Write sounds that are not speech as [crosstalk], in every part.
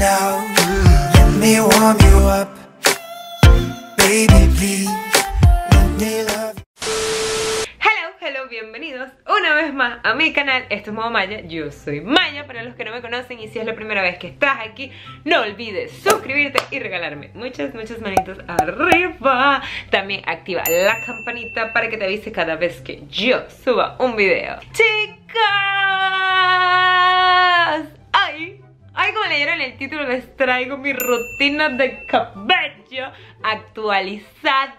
now. Let me warm you up. Baby, please. Let me love. Hello, hello, bienvenidos una vez más a mi canal, esto es Modo Maya, yo soy Maya para los que no me conocen y si es la primera vez que estás aquí, no olvides suscribirte y regalarme muchas, muchas manitos arriba También activa la campanita para que te avise cada vez que yo suba un video ¡Chicas! Como leyeron el título, les traigo mi rutina de cabello actualizada.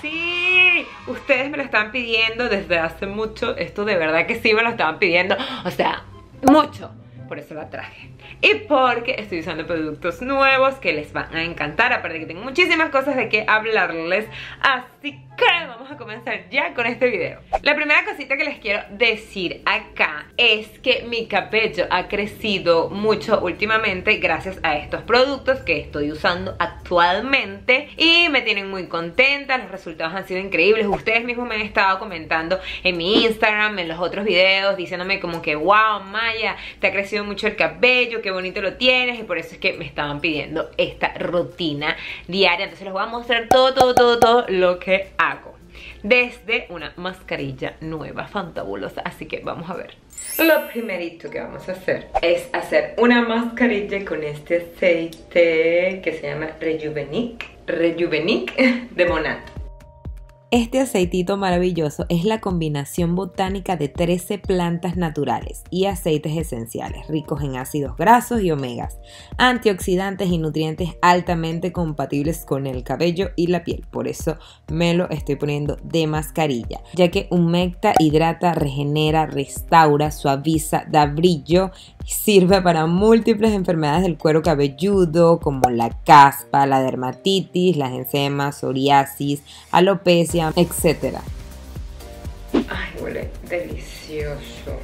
Sí, ustedes me lo están pidiendo desde hace mucho. Esto de verdad que sí me lo estaban pidiendo. O sea, mucho. Por eso la traje. Y porque estoy usando productos nuevos que les van a encantar. Aparte que tengo muchísimas cosas de qué hablarles. Así que vamos a comenzar ya con este video. La primera cosita que les quiero decir acá Es que mi cabello ha crecido mucho últimamente Gracias a estos productos que estoy usando actualmente Y me tienen muy contenta Los resultados han sido increíbles. Ustedes mismos me han estado comentando en mi Instagram En los otros videos Diciéndome como que wow Maya Te ha crecido mucho el cabello Qué bonito lo tienes Y por eso es que me estaban pidiendo esta rutina diaria. Entonces les voy a mostrar todo, todo, todo, todo lo que hago desde una mascarilla nueva, fantabulosa, así que vamos a ver. Lo primerito que vamos a hacer es hacer una mascarilla con este aceite que se llama Rejuvenic, Rejuvenic de Monat. Este aceitito maravilloso es la combinación botánica de 13 plantas naturales y aceites esenciales ricos en ácidos grasos y omegas, antioxidantes y nutrientes altamente compatibles con el cabello y la piel. Por eso me lo estoy poniendo de mascarilla, ya que humecta, hidrata, regenera, restaura, suaviza, da brillo Sirve para múltiples enfermedades del cuero cabelludo como la caspa, la dermatitis, las encemas, psoriasis, alopecia, etc. Ay, huele delicioso.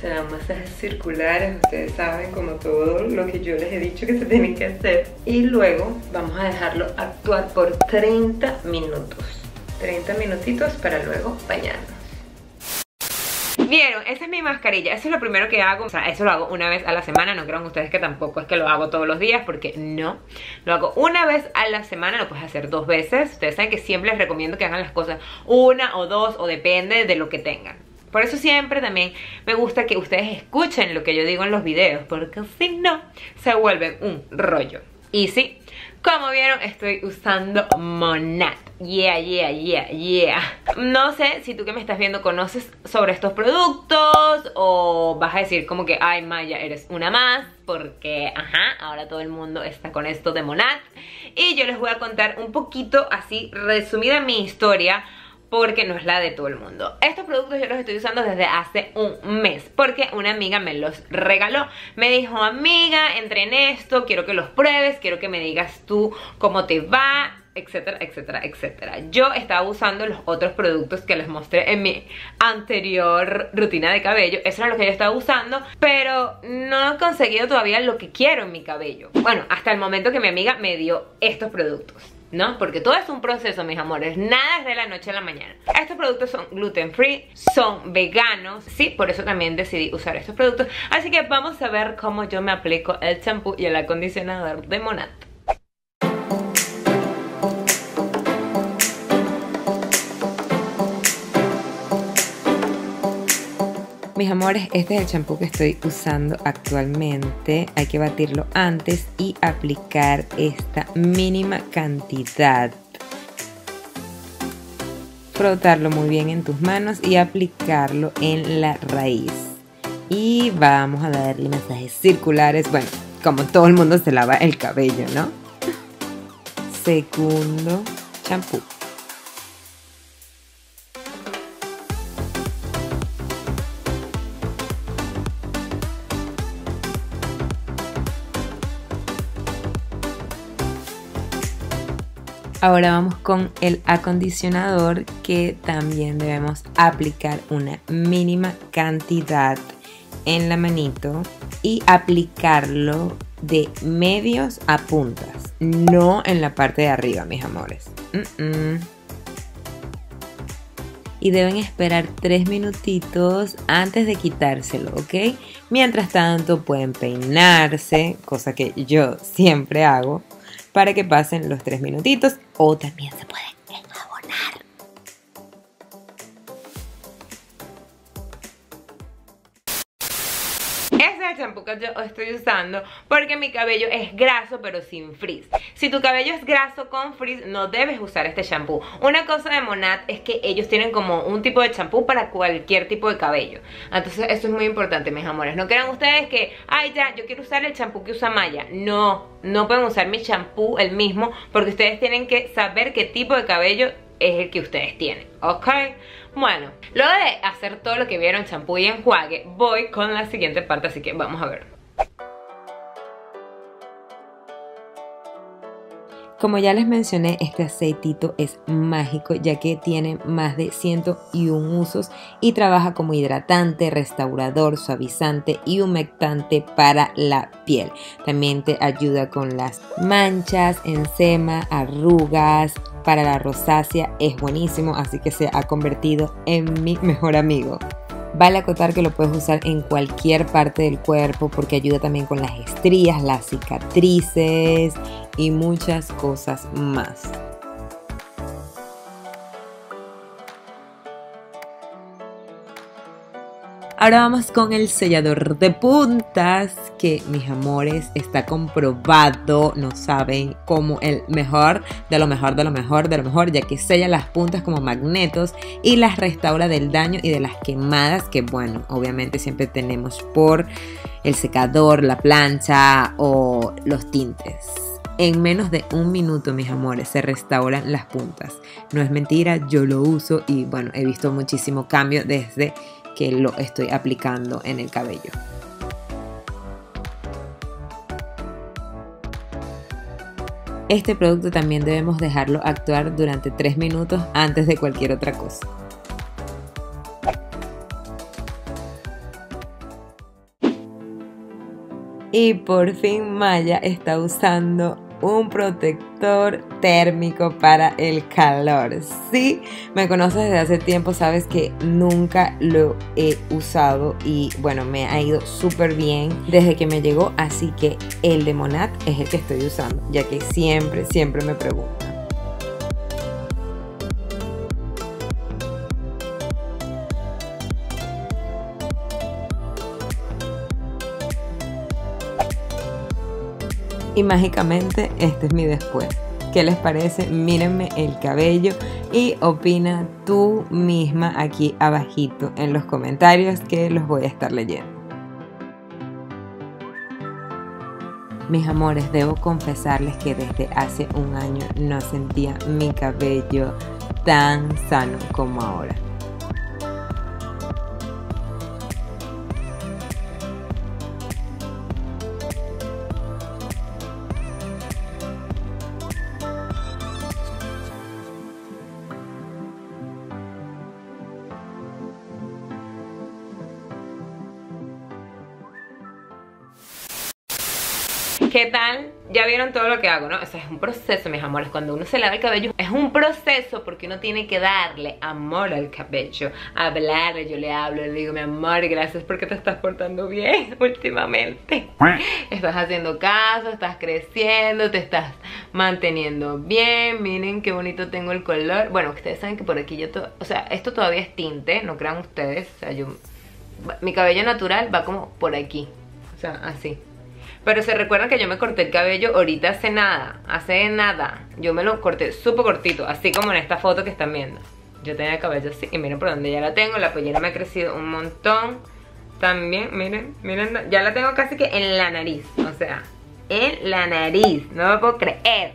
Serán masajes circulares, ustedes saben como todo lo que yo les he dicho que se tiene que hacer. Y luego vamos a dejarlo actuar por 30 minutos. 30 minutitos para luego bañarnos. Vieron, esa es mi mascarilla, eso es lo primero que hago. O sea, eso lo hago una vez a la semana. No crean ustedes que tampoco es que lo hago todos los días Porque no, lo hago una vez a la semana Lo puedes hacer dos veces. Ustedes saben que siempre les recomiendo que hagan las cosas una o dos O depende de lo que tengan. Por eso siempre también me gusta que ustedes escuchen lo que yo digo en los videos Porque si no, se vuelven un rollo Y sí, como vieron, estoy usando Monat. Yeah, yeah, yeah, yeah. No sé si tú que me estás viendo conoces sobre estos productos o vas a decir como que, ay Maya, eres una más porque, ajá, ahora todo el mundo está con esto de Monat. Y yo les voy a contar un poquito así resumida mi historia porque no es la de todo el mundo. Estos productos yo los estoy usando desde hace un mes porque una amiga me los regaló. Me dijo, amiga, entre en esto, quiero que los pruebes, quiero que me digas tú cómo te va, etcétera, etcétera, etcétera. Yo estaba usando los otros productos que les mostré en mi anterior rutina de cabello. Eso era lo que yo estaba usando, pero no he conseguido todavía lo que quiero en mi cabello. Bueno, hasta el momento que mi amiga me dio estos productos. ¿No? Porque todo es un proceso, mis amores, nada es de la noche a la mañana. Estos productos son gluten free, son veganos, sí, por eso también decidí usar estos productos. Así que vamos a ver cómo yo me aplico el champú y el acondicionador de Monat. Mis amores, este es el champú que estoy usando actualmente. Hay que batirlo antes y aplicar esta mínima cantidad. Frotarlo muy bien en tus manos y aplicarlo en la raíz. Y vamos a darle masajes circulares. Bueno, como todo el mundo se lava el cabello, ¿no? Segundo champú. Ahora vamos con el acondicionador que también debemos aplicar una mínima cantidad en la manito y aplicarlo de medios a puntas, no en la parte de arriba, mis amores. y deben esperar 3 minutitos antes de quitárselo, ¿ok? Mientras tanto pueden peinarse, cosa que yo siempre hago, para que pasen los 3 minutitos o también se pueden Yo estoy usando porque mi cabello es graso pero sin frizz. Si tu cabello es graso con frizz no debes usar este champú. Una cosa de Monat es que ellos tienen como un tipo de champú para cualquier tipo de cabello. Entonces eso es muy importante mis amores. No crean ustedes que, ay ya, yo quiero usar el champú que usa Maya. No, no pueden usar mi champú el mismo porque ustedes tienen que saber qué tipo de cabello es el que ustedes tienen, ¿ok? Bueno, luego de hacer todo lo que vieron, champú y enjuague, voy con la siguiente parte, así que vamos a ver. Como ya les mencioné, este aceitito es mágico ya que tiene más de 101 usos y trabaja como hidratante, restaurador, suavizante y humectante para la piel. También te ayuda con las manchas, eczema, arrugas, para la rosácea es buenísimo, así que se ha convertido en mi mejor amigo. Vale acotar que lo puedes usar en cualquier parte del cuerpo porque ayuda también con las estrías, las cicatrices y muchas cosas más. Ahora vamos con el sellador de puntas que mis amores está comprobado, no saben, como el mejor de lo mejor de lo mejor de lo mejor, ya que sella las puntas como magnetos y las restaura del daño y de las quemadas que bueno, obviamente siempre tenemos por el secador, la plancha o los tintes. En menos de un minuto, mis amores, se restauran las puntas. No es mentira, yo lo uso y bueno, he visto muchísimo cambio desde que lo estoy aplicando en el cabello. Este producto también debemos dejarlo actuar durante 3 minutos antes de cualquier otra cosa. Y por fin Maya está usando un protector térmico para el calor. Si me conoces desde hace tiempo, sabes que nunca lo he usado y bueno, me ha ido súper bien desde que me llegó, así que el de Monat es el que estoy usando, ya que siempre, siempre me preguntan. Y mágicamente este es mi después. ¿Qué les parece? Mírenme el cabello y opina tú misma aquí abajito en los comentarios que los voy a estar leyendo. Mis amores, debo confesarles que desde hace un año no sentía mi cabello tan sano como ahora. ¿Qué tal? Ya vieron todo lo que hago, ¿no? O sea, es un proceso, mis amores. Cuando uno se lava el cabello, es un proceso porque uno tiene que darle amor al cabello. Hablarle, yo le hablo, le digo, mi amor, gracias porque te estás portando bien [laughs] últimamente. Estás haciendo caso, estás creciendo, te estás manteniendo bien. Miren qué bonito tengo el color. Bueno, ustedes saben que por aquí yo, o sea, esto todavía es tinte, no crean ustedes. O sea, yo, mi cabello natural va como por aquí. O sea, así. Pero se recuerdan que yo me corté el cabello ahorita hace nada, hace nada. Yo me lo corté súper cortito, así como en esta foto que están viendo. Yo tenía el cabello así y miren por donde ya la tengo, la pollera me ha crecido un montón. También, miren, miren, ya la tengo casi que en la nariz, o sea, en la nariz, no me puedo creer.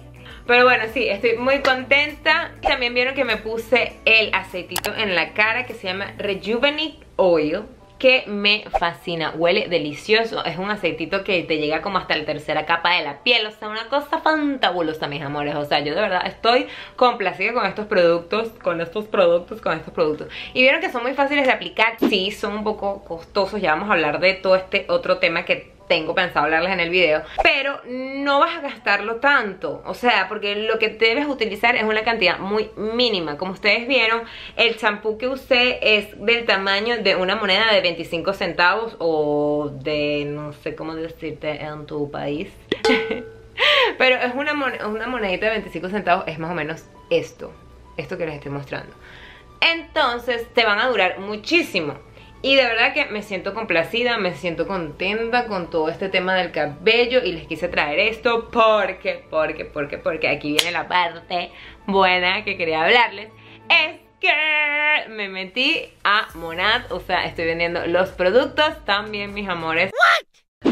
Pero bueno, sí, estoy muy contenta. También vieron que me puse el aceitito en la cara que se llama Rejuvenate Oil que me fascina, huele delicioso, es un aceitito que te llega como hasta la tercera capa de la piel, o sea, una cosa fantabulosa, mis amores, o sea, yo de verdad estoy complacida con estos productos, con estos productos, con estos productos, y vieron que son muy fáciles de aplicar, sí, son un poco costosos, ya vamos a hablar de todo este otro tema que tengo pensado hablarles en el video, pero no vas a gastarlo tanto, o sea, porque lo que debes utilizar es una cantidad muy mínima. Como ustedes vieron, el champú que usé es del tamaño de una moneda de 25 centavos o de, no sé cómo decirte en tu país. [laughs] Pero es una, una monedita de 25 centavos, es más o menos esto, esto que les estoy mostrando. Entonces te van a durar muchísimo. Y de verdad que me siento complacida, me siento contenta con todo este tema del cabello y les quise traer esto porque, porque, porque, porque aquí viene la parte buena que quería hablarles. Es que me metí a Monad, o sea, estoy vendiendo los productos también, mis amores.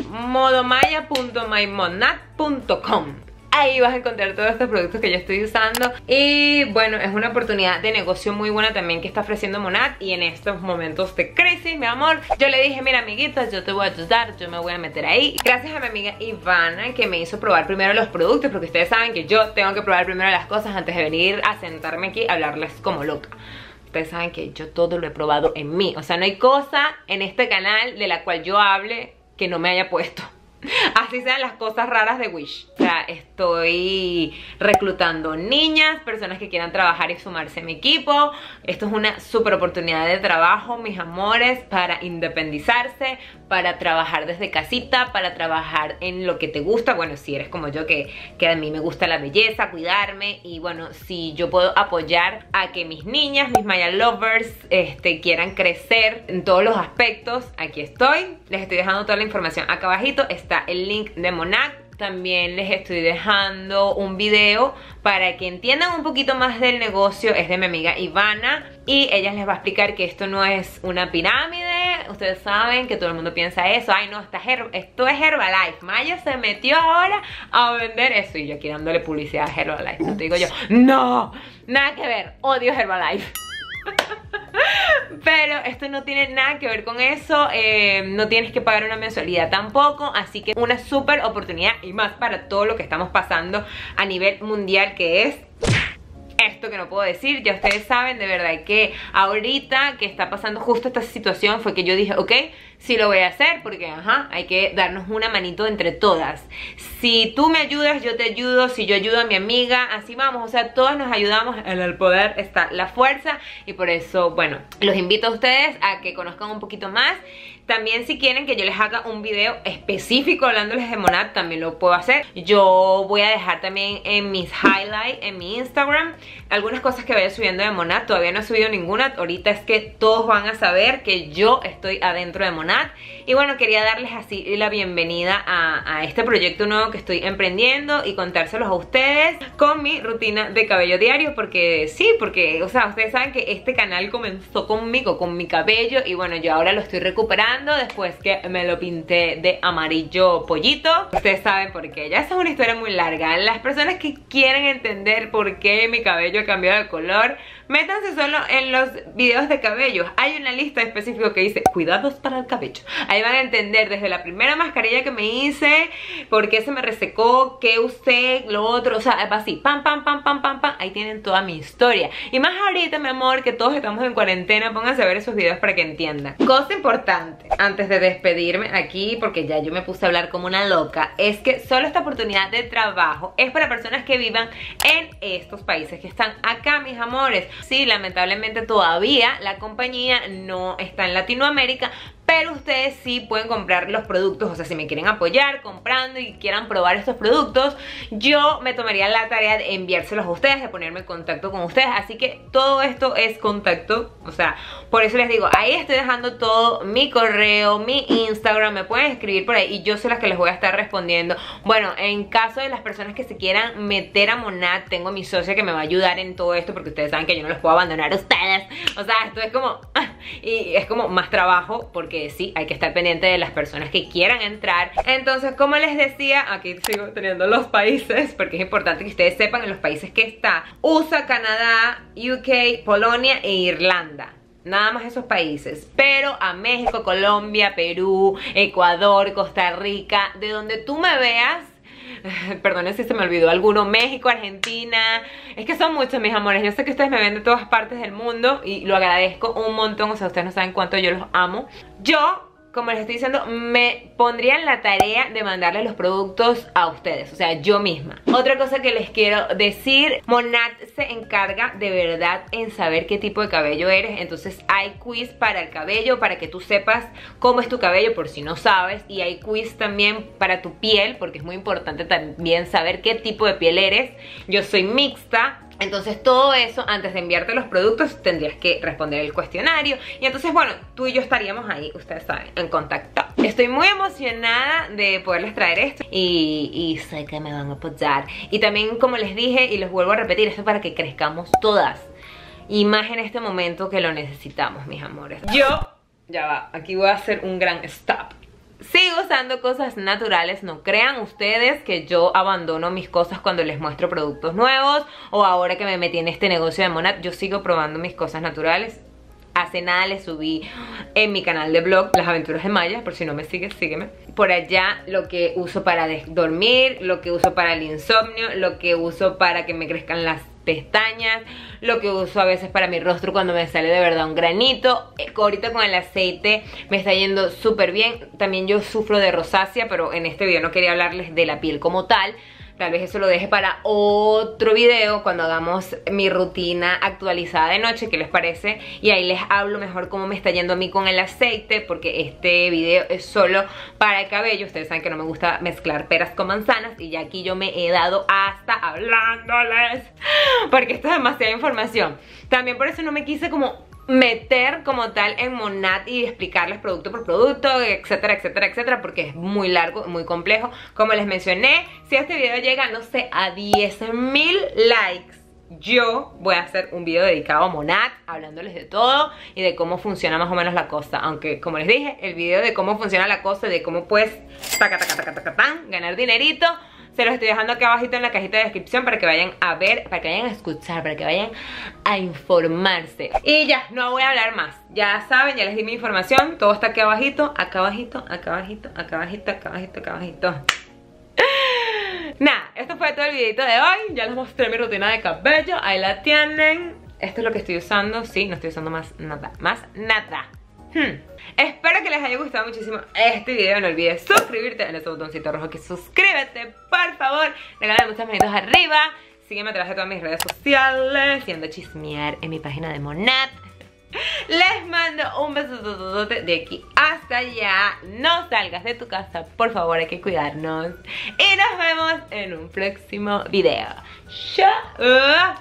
modomaya.mymonad.com Ahí vas a encontrar todos estos productos que yo estoy usando. Y bueno, es una oportunidad de negocio muy buena también que está ofreciendo Monat Y en estos momentos de crisis, mi amor Yo le dije, mira amiguitas, yo te voy a ayudar, yo me voy a meter ahí Gracias a mi amiga Ivana que me hizo probar primero los productos Porque ustedes saben que yo tengo que probar primero las cosas antes de venir a sentarme aquí a hablarles como loca. Ustedes saben que yo todo lo he probado en mí. O sea, no hay cosa en este canal de la cual yo hable que no me haya puesto Así sean las cosas raras de Wish. O sea, estoy reclutando niñas, personas que quieran trabajar y sumarse a mi equipo. Esto es una super oportunidad de trabajo, mis amores, para independizarse, para trabajar desde casita, para trabajar en lo que te gusta. Bueno, si eres como yo, que, que a mí me gusta la belleza, cuidarme. Y bueno, si yo puedo apoyar a que mis niñas, mis Maya Lovers, este, quieran crecer en todos los aspectos, aquí estoy. Les estoy dejando toda la información acá abajito el link de Monad también les estoy dejando un video para que entiendan un poquito más del negocio. Es de mi amiga Ivana y ella les va a explicar que esto no es una pirámide. Ustedes saben que todo el mundo piensa eso. Ay, no, esto es Herbalife. Maya se metió ahora a vender eso y yo aquí dándole publicidad a Herbalife. No te digo yo, no, nada que ver, odio Herbalife. Pero esto no tiene nada que ver con eso eh, No tienes que pagar una mensualidad tampoco Así que una súper oportunidad Y más para todo lo que estamos pasando a nivel mundial Que es esto que no puedo decir, ya ustedes saben de verdad que ahorita que está pasando justo esta situación fue que yo dije, ok, sí lo voy a hacer porque, ajá, hay que darnos una manito entre todas. Si tú me ayudas, yo te ayudo, si yo ayudo a mi amiga, así vamos, o sea, todos nos ayudamos, en el poder está la fuerza y por eso, bueno, los invito a ustedes a que conozcan un poquito más. También si quieren que yo les haga un video específico hablándoles de Monad, también lo puedo hacer. Yo voy a dejar también en mis highlights, en mi Instagram, algunas cosas que vaya subiendo de Monad. Todavía no he subido ninguna, ahorita es que todos van a saber que yo estoy adentro de Monad. Y bueno, quería darles así la bienvenida a, a este proyecto nuevo que estoy emprendiendo y contárselos a ustedes con mi rutina de cabello diario. Porque sí, porque, o sea, ustedes saben que este canal comenzó conmigo, con mi cabello. Y bueno, yo ahora lo estoy recuperando después que me lo pinté de amarillo pollito. Ustedes saben por qué, ya esa es una historia muy larga. Las personas que quieren entender por qué mi cabello ha cambiado de color, métanse solo en los videos de cabello. Hay una lista específica que dice cuidados para el cabello. Ahí van a entender desde la primera mascarilla que me hice, por qué se me resecó, qué usé, lo otro, o sea, así, pam, pam, pam, pam, pam, pam. Ahí tienen toda mi historia. Y más ahorita, mi amor, que todos estamos en cuarentena, pónganse a ver esos videos para que entiendan. Cosa importante, antes de despedirme aquí, porque ya yo me puse a hablar como una loca, es que solo esta oportunidad de trabajo es para personas que vivan en estos países que están acá, mis amores. Sí, lamentablemente todavía la compañía no está en Latinoamérica, pero ustedes sí pueden comprar los productos, o sea, si me quieren apoyar comprando y quieran probar estos productos, yo me tomaría la tarea de enviárselos a ustedes, de ponerme en contacto con ustedes, así que todo esto es contacto, o sea, por eso les digo, ahí estoy dejando todo, mi correo, mi Instagram, me pueden escribir por ahí y yo soy las que les voy a estar respondiendo. Bueno, en caso de las personas que se quieran meter a Monad, tengo mi socia que me va a ayudar en todo esto, porque ustedes saben que yo no los puedo abandonar a ustedes, o sea, esto es como, [laughs] y es como más trabajo, porque sí, hay que estar pendiente de las personas que quieran entrar. Entonces, como les decía, aquí sigo teniendo los países, porque es importante que ustedes sepan en los países que está USA, Canadá, UK, Polonia e Irlanda. Nada más esos países, pero a México, Colombia, Perú, Ecuador, Costa Rica, de donde tú me veas, [laughs] Perdonen si se me olvidó alguno. México, Argentina. Es que son muchos mis amores. Yo sé que ustedes me ven de todas partes del mundo Y lo agradezco un montón. O sea, ustedes no saben cuánto yo los amo. Yo como les estoy diciendo, me pondría en la tarea de mandarles los productos a ustedes, o sea, yo misma. Otra cosa que les quiero decir, Monat se encarga de verdad en saber qué tipo de cabello eres, entonces hay quiz para el cabello, para que tú sepas cómo es tu cabello por si no sabes, y hay quiz también para tu piel, porque es muy importante también saber qué tipo de piel eres. Yo soy mixta, entonces todo eso, antes de enviarte los productos, tendrías que responder el cuestionario. Y entonces, bueno, tú y yo estaríamos ahí, ustedes saben, en contacto. Estoy muy emocionada de poderles traer esto y, sé que me van a apoyar. Y también, como les dije, y les vuelvo a repetir, esto es para que crezcamos todas. Y más en este momento que lo necesitamos, mis amores. Yo, ya va, aquí voy a hacer un gran stop. Sigo usando cosas naturales, no crean ustedes que yo abandono mis cosas cuando les muestro productos nuevos o ahora que me metí en este negocio de Monat, yo sigo probando mis cosas naturales. Hace nada les subí en mi canal de blog Las aventuras de Maya, por si no me sigues, sígueme. Por allá lo que uso para dormir, lo que uso para el insomnio, lo que uso para que me crezcan las pestañas, lo que uso a veces para mi rostro cuando me sale de verdad un granito. Eh, ahorita con el aceite me está yendo súper bien. También yo sufro de rosácea, pero en este video no quería hablarles de la piel como tal. Tal vez eso lo deje para otro video cuando hagamos mi rutina actualizada de noche, ¿qué les parece? Y ahí les hablo mejor cómo me está yendo a mí con el aceite, porque este video es solo para el cabello. Ustedes saben que no me gusta mezclar peras con manzanas y ya aquí yo me he dado hasta hablándoles, [laughs] porque esto es demasiada información. También por eso no me quise como meter como tal en Monat y explicarles producto por producto, etcétera, etcétera, etcétera, porque es muy largo, muy complejo. Como les mencioné, si este video llega, no sé, a 10 mil likes, yo voy a hacer un video dedicado a Monat, hablándoles de todo y de cómo funciona más o menos la cosa. Aunque, como les dije, el video de cómo funciona la cosa de cómo puedes ganar dinerito se los estoy dejando aquí abajito en la cajita de descripción para que vayan a ver, para que vayan a escuchar, para que vayan a informarse. Y ya, no voy a hablar más. Ya saben, ya les di mi información. Todo está aquí abajito, acá abajito, acá abajito, acá abajito, acá abajito, acá abajito. Nada, esto fue todo el videito de hoy. Ya les mostré mi rutina de cabello. Ahí la tienen. Esto es lo que estoy usando. Sí, no estoy usando más nada. Más nada. Hmm. Espero que les haya gustado muchísimo este video No olvides suscribirte en ese botoncito rojo que suscríbete, por favor Regálame muchas manitos arriba Sígueme a través de todas mis redes sociales Siendo chismear en mi página de Monat les mando un beso de aquí hasta allá. No salgas de tu casa, por favor, hay que cuidarnos. Y nos vemos en un próximo video. Chao.